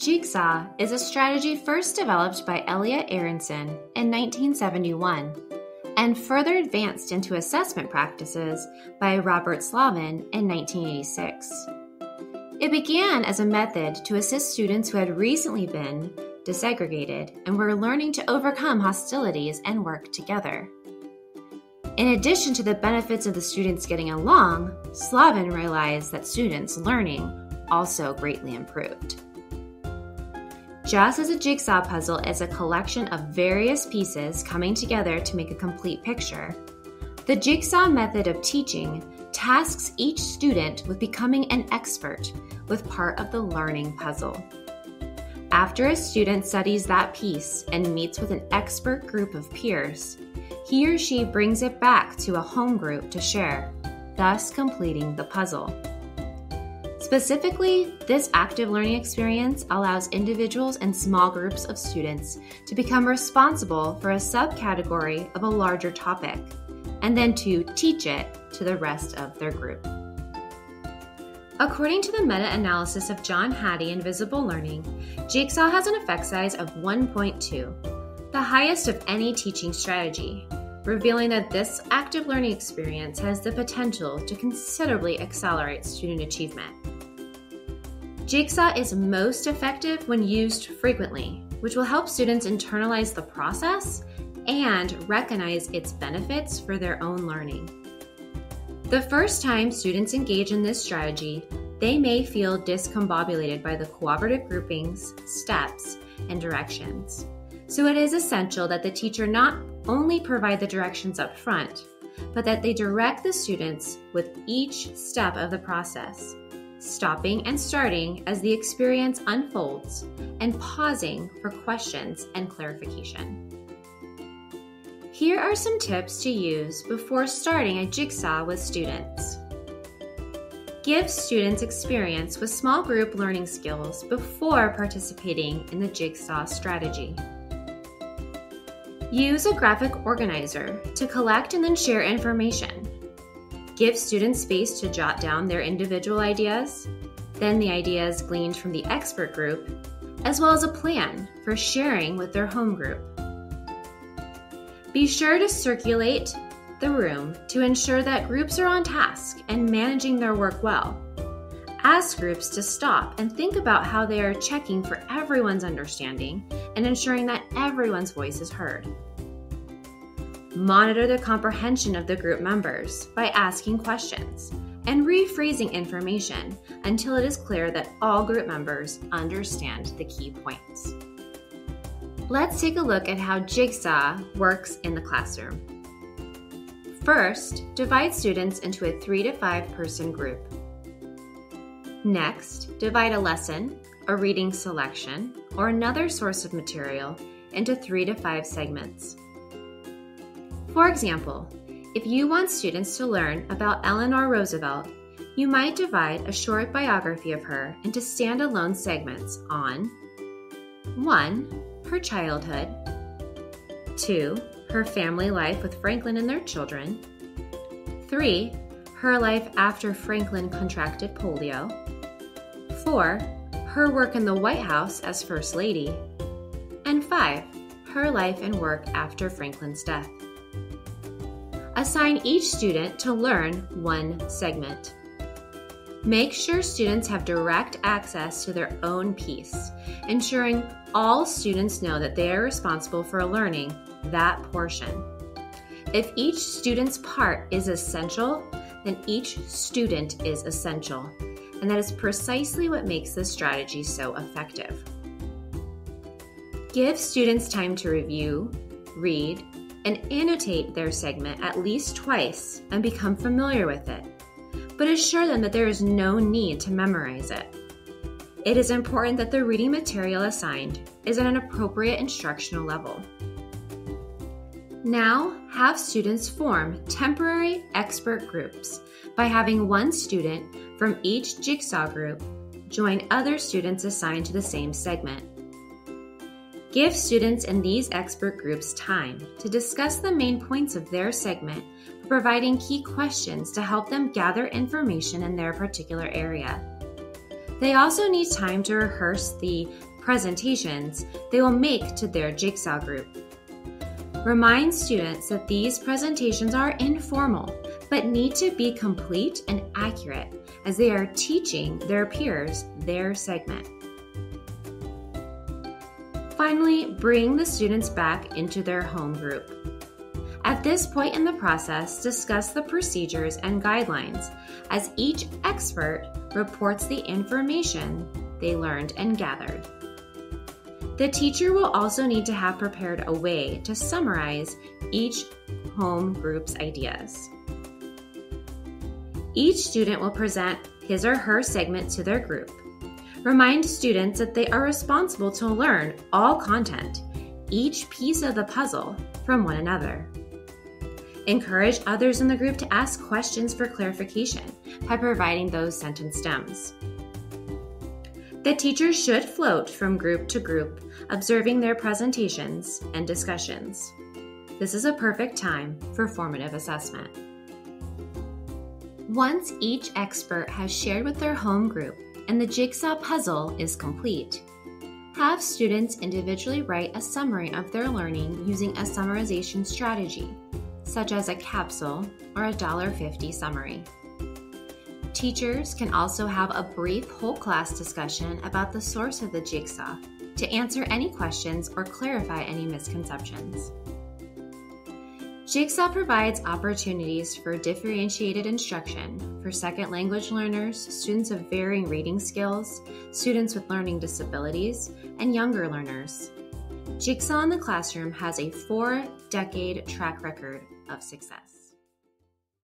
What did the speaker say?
Jigsaw is a strategy first developed by Elliot Aronson in 1971 and further advanced into assessment practices by Robert Slavin in 1986. It began as a method to assist students who had recently been desegregated and were learning to overcome hostilities and work together. In addition to the benefits of the students getting along, Slavin realized that students' learning also greatly improved. Just as a jigsaw puzzle is a collection of various pieces coming together to make a complete picture, the jigsaw method of teaching tasks each student with becoming an expert with part of the learning puzzle. After a student studies that piece and meets with an expert group of peers, he or she brings it back to a home group to share, thus completing the puzzle. Specifically, this active learning experience allows individuals and small groups of students to become responsible for a subcategory of a larger topic, and then to teach it to the rest of their group. According to the meta analysis of John Hattie and Visible Learning, Jigsaw has an effect size of 1.2, the highest of any teaching strategy, revealing that this active learning experience has the potential to considerably accelerate student achievement. Jigsaw is most effective when used frequently, which will help students internalize the process and recognize its benefits for their own learning. The first time students engage in this strategy, they may feel discombobulated by the cooperative groupings, steps, and directions. So it is essential that the teacher not only provide the directions up front, but that they direct the students with each step of the process stopping and starting as the experience unfolds, and pausing for questions and clarification. Here are some tips to use before starting a jigsaw with students. Give students experience with small group learning skills before participating in the jigsaw strategy. Use a graphic organizer to collect and then share information Give students space to jot down their individual ideas, then the ideas gleaned from the expert group, as well as a plan for sharing with their home group. Be sure to circulate the room to ensure that groups are on task and managing their work well. Ask groups to stop and think about how they are checking for everyone's understanding and ensuring that everyone's voice is heard. Monitor the comprehension of the group members by asking questions and rephrasing information until it is clear that all group members understand the key points. Let's take a look at how Jigsaw works in the classroom. First, divide students into a three to five person group. Next, divide a lesson, a reading selection, or another source of material into three to five segments. For example, if you want students to learn about Eleanor Roosevelt, you might divide a short biography of her into standalone segments on 1. Her childhood, 2. Her family life with Franklin and their children, 3. Her life after Franklin contracted polio, 4. Her work in the White House as First Lady, and 5. Her life and work after Franklin's death. Assign each student to learn one segment. Make sure students have direct access to their own piece, ensuring all students know that they are responsible for learning that portion. If each student's part is essential, then each student is essential. And that is precisely what makes this strategy so effective. Give students time to review, read, and annotate their segment at least twice and become familiar with it, but assure them that there is no need to memorize it. It is important that the reading material assigned is at an appropriate instructional level. Now, have students form temporary expert groups by having one student from each jigsaw group join other students assigned to the same segment. Give students in these expert groups time to discuss the main points of their segment, providing key questions to help them gather information in their particular area. They also need time to rehearse the presentations they will make to their Jigsaw group. Remind students that these presentations are informal but need to be complete and accurate as they are teaching their peers their segment. Finally, bring the students back into their home group. At this point in the process, discuss the procedures and guidelines as each expert reports the information they learned and gathered. The teacher will also need to have prepared a way to summarize each home group's ideas. Each student will present his or her segment to their group. Remind students that they are responsible to learn all content, each piece of the puzzle, from one another. Encourage others in the group to ask questions for clarification by providing those sentence stems. The teacher should float from group to group, observing their presentations and discussions. This is a perfect time for formative assessment. Once each expert has shared with their home group and the jigsaw puzzle is complete, have students individually write a summary of their learning using a summarization strategy such as a capsule or a $1.50 summary. Teachers can also have a brief whole class discussion about the source of the jigsaw to answer any questions or clarify any misconceptions. Jigsaw provides opportunities for differentiated instruction for second language learners, students of varying reading skills, students with learning disabilities, and younger learners. Jigsaw in the Classroom has a four decade track record of success.